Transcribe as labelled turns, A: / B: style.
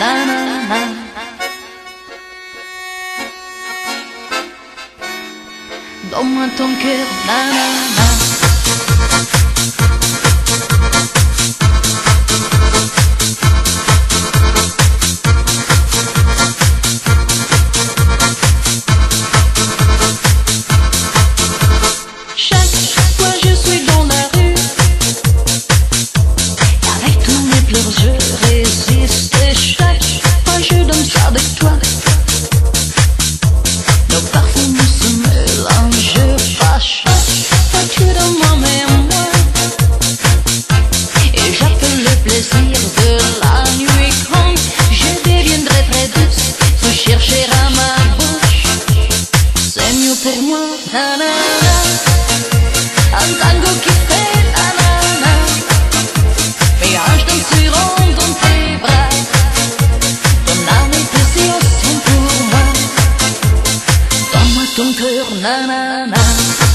A: Dans moi ton cœur, nan Chaque fois je suis dans la rue, avec tous mes pleurs, je résiste. Pour moi nanana. Un tango qui fait nanana Mes hanches danseront dans tes bras. Ton âme yeux sont pour moi. Donne-moi ton cœur nanana